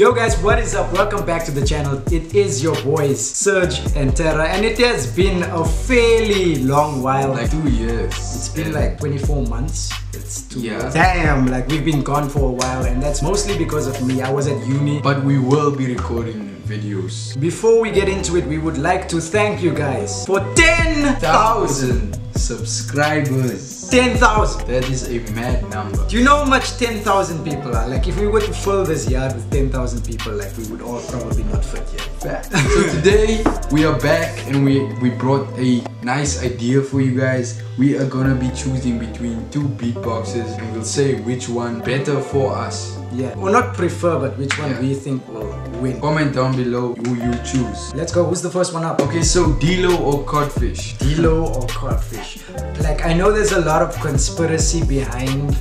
Yo guys, what is up? Welcome back to the channel. It is your boys, Serge and Terra, and it has been a fairly long while. Like two years. It's been like 24 months. It's two Yeah. years. Damn, like we've been gone for a while, and that's mostly because of me. I was at uni. But we will be recording videos. Before we get into it, we would like to thank you guys for 10,000. Thousand subscribers. 10,000. That is a mad number. Do you know how much 10,000 people are? Like, if we were to fill this yard with 10,000 people, like, we would all probably not fit here. Fact. so today we are back and we we brought a nice idea for you guys. We are gonna be choosing between two beatboxes and we'll say which one better for us. Yeah. Or not prefer, but which one Yeah. we think will win. Comment down below who you choose. Let's go. Who's the first one up? Okay, so D-Low or Codfish? D-Low or Codfish? Like, I know there's a lot of conspiracy behind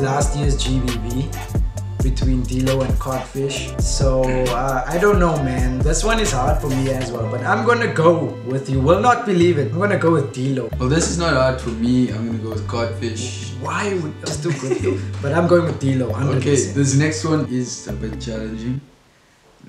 last year's GBB between D-Low and Codfish. So, uh, I don't know, man. This one is hard for me as well, but I'm gonna go with you. Will not believe it. I'm gonna go with D-Low. Well, this is not hard for me. I'm gonna go with Codfish. Why would that's too good? But I'm going with D-Low. 100%. Okay, this next one is a bit challenging.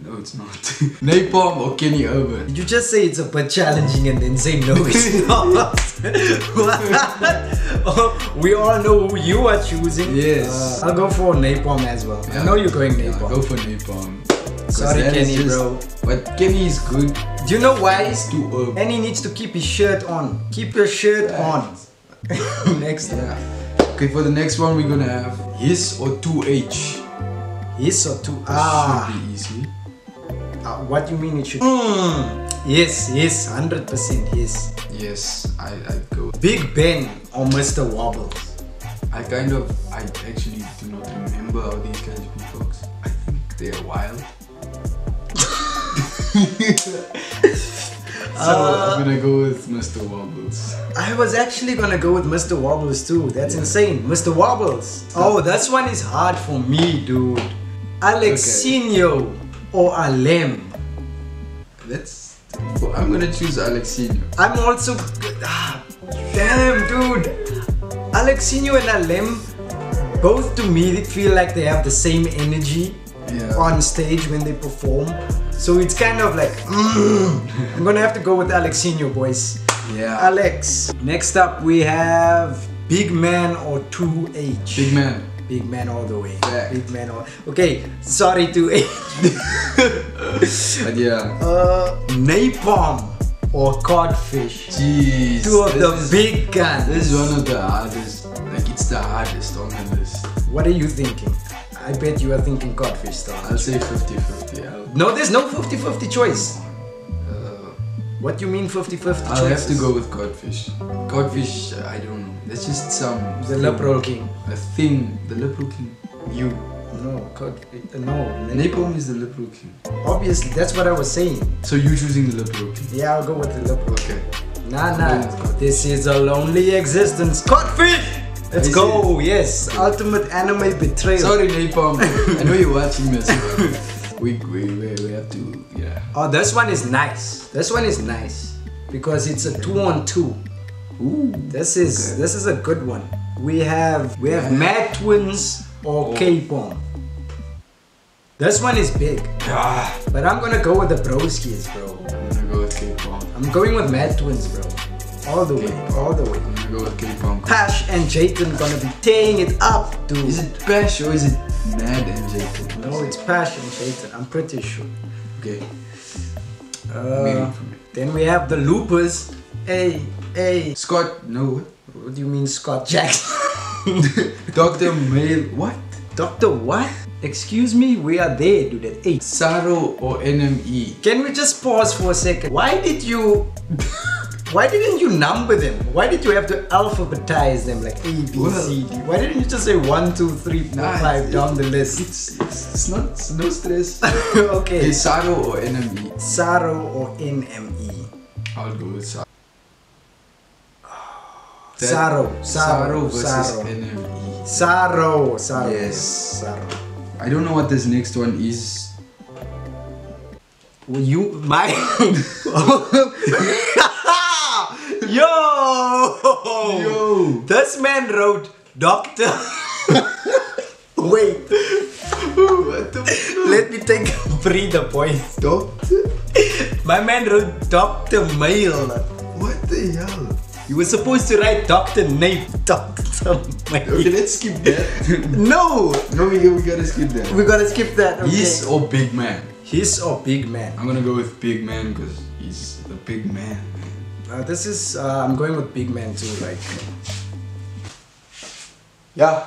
No, it's not. NaPoM or Kenny Urban? You just say it's a bit challenging and then say no it's not? what? We all know who you are choosing. Yes. Uh, I'll go for NaPoM as well. I know you're going Yeah, NaPoM. go for NaPoM. Sorry, Kenny, bro. But Kenny is good. Do you know why? It's too urban. And he needs to keep Hiss shirt on. Keep your shirt on. Next one. Okay, for the next one we're gonna have his or 2H. Hiss or two? This Ah. should be easy. Uh, what do you mean it should? Mm. Yes, yes, 100% yes. Yes, I I go. Big Ben or Mr. Wobbles? I kind of I actually do not remember how these guys beatbox. I think they're wild. so Uh, I'm gonna go with Mr. Wobbles. I was actually gonna go with Mr. Wobbles too. That's insane. Mr. Wobbles. Oh, this one is hard for me, dude. Alexinho or Alem. That's. I'm gonna choose Alexinho. I'm also. Ah, damn, dude. Alexinho and Alem, both to me, they feel like they have the same energy Yeah. on stage when they perform. So it's kind of like, mm, I'm gonna have to go with Alexinho, boys. Yeah. Alex. Next up, we have Big Man or 2H. Big man. Big man all the way. Fact. Big man all. Okay, sorry to But yeah. uh, NaPoM or codfish. Jeez. Two of the is- big guns. This is one of the hardest. Like it's the hardest on the list. What are you thinking? I bet you are thinking codfish still. I'll say 50-50. I'll, No, there's no 50-50 choice. uh, What do you mean 50-50 I'll have to go with codfish. Codfish, I don't know. That's just some The lip roll king. a thing. The roll king. You. No, codfish. Uh, no. NaPoM is the lip roll king. Obviously, that's what I was saying. So you choosing the lip roll king? Yeah, I'll go with the lip roll. Okay. Nah, nah. going with codfish. This is a lonely existence. Codfish! Let's Is go. Yes. Ultimate anime betrayal. Sorry, NaPoM. I know you're watching this. We, we, we, we have to, yeah. Oh, this one is nice. This one is nice because it's a two on two. Ooh. This is Okay. this is a good one. We have we have Yeah. Mad Twinz or Oh. K-Pom. This one is big, Ah, but I'm gonna go with the Broskies, bro. I'm gonna go with K-pom. I'm going with Mad Twinz, bro. All the way, all the way. I'm gonna go with K-pom. Tash and Jayton gonna be tearing it up, dude. Is it Bash or is it Mad and Jacob? No, it's Pash and Jayton. I'm pretty sure. Okay. Uh, Waiting for me. then we have the Loopers. Hey, hey. Scott, no. What do you mean, Scott Jackson? Dr. Mail, what? Doctor, what? Excuse me, we are there, dude. At eight. Saro or NME? Can we just pause for a second? Why did you Why didn't you number them? Why did you have to alphabetize them like A, B, Well- C, D? Why didn't you just say one, two, three, four, Nah, five down the list? It's, it's, it's not, it's no stress. okay. okay, Saro or NME? Saro or NME? I'll go with Saro. That- Saro, Saro Saro, versus Saro. NME. Saro, Saro. Yes. Saro. I don't know what this next one is. Well, you, my. Yo! Yo! This man wrote Doctor. Wait. what the? Let me take a breather point. Doctor? My man wrote Dr. Mail. What the hell? You were supposed to write Dr. Nape. Dr. Okay, let's skip that. No! no, we, we gotta skip that. We gotta skip that. Okay. He's or big man. Hiss or big man. I'm gonna go with big man because he's the big man. Uh, this is, uh, I'm going with big man too, like. Yeah.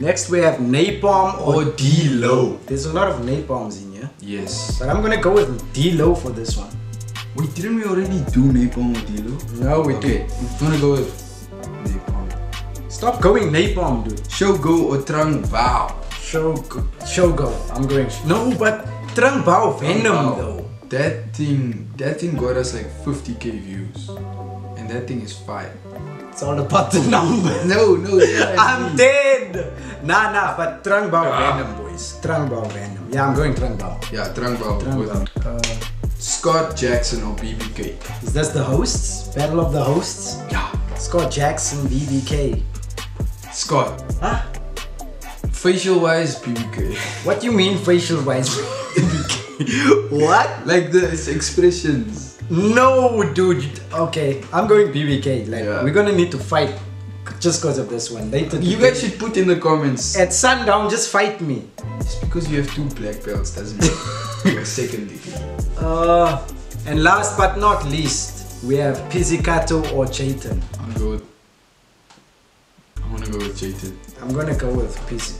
Next we have NaPoM or, Or D-Low. There's a lot of NaPoMs in here. Yes. But I'm gonna go with D-Low for this one. Wait, didn't we already do NaPoM or D-Low? No, we Okay, I'm gonna go with NaPoM. Stop going NaPoM, dude. Shogo or Trung Bao. Shogo. Shogo. I'm going. No, but Trung Bao Venom though. That thing, that thing got us like 50k views, and that thing is fire. It's all about the number. No, no, yeah, I'm dead. Nah, nah, but Trung Bao Ah. Venom, boys. Trung Bao Venom. Yeah, I'm going Trung Bao. Yeah, Trung Bao Trang with Bao. Scott Jackson or BBK. is this the hosts? Battle of the hosts? Yeah, Scott Jackson, BBK. Scott. Huh? Facial wise, BBK. What do you mean facial wise? what? like the expressions. No, dude. Okay, I'm going BBK. Like, Yeah. we're gonna need to fight just because of this one. Later, You guys should put in the comments. at sundown, just fight me. It's because you have two black belts doesn't mean you're second degree. Uh, and last but not least, we have Pizzicato or Chaitan. I'm gonna go. I'm gonna go with Jayton. I'm gonna go with Pizzi.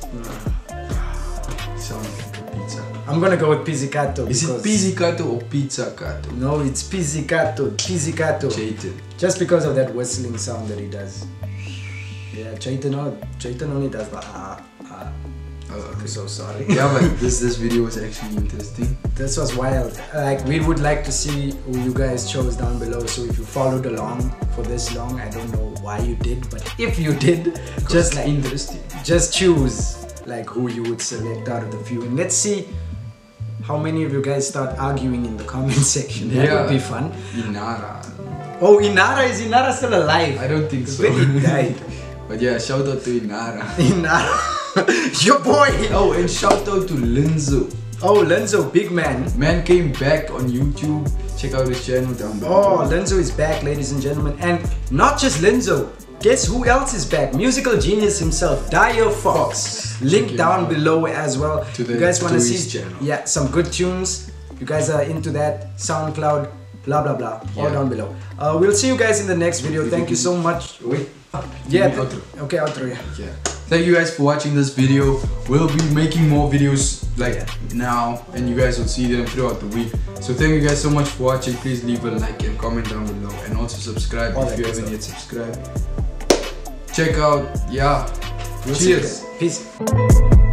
Sounds like a pizza. I'm gonna go with Pizzicato. Is it pizzicato or pizzacato? No, it's Pizzicato. Pizzicato. Jayton. Just because of that whistling sound that he does. Yeah, Chaitan, o- Chaiton only does the ah, ah. Oh, I'm so sorry. yeah, but this this video was actually interesting. This was wild. Like we would like to see who you guys chose down below. So if you followed along for this long, I don't know why you did, but if you did, just like interesting. just choose like who you would select out of the few, and let's see how many of you guys start arguing in the comment section. That Yeah. would be fun. Inara. Oh, Inara is Inara still alive? I don't think so. But he died. but yeah, shout out to Inara. Inara, your boy. Oh, and shout out to Linzo. Oh, Lenzo, big man. Man came back on YouTube. Check out his channel down below. Oh. Lenzo is back, ladies and gentlemen. And not just Lenzo. Guess who else is back? Musical genius himself, Dyer Fox. Link Check down below as well. To the- you guys want to see channel. yeah some good tunes? You guys are into that SoundCloud, blah blah blah. All down below. Uh, we'll see you guys in the next video. Thank you so much. Wait. Yeah. Give me outro. Okay, outro. Yeah. Yeah. Thank you guys for watching this video. We'll be making more videos like Yeah. now and you guys will see them throughout the week. So thank you guys so much for watching. Please leave a like and comment down below and also subscribe All if you haven't yet subscribed. Check out, yeah. We'll see you Cheers. Peace.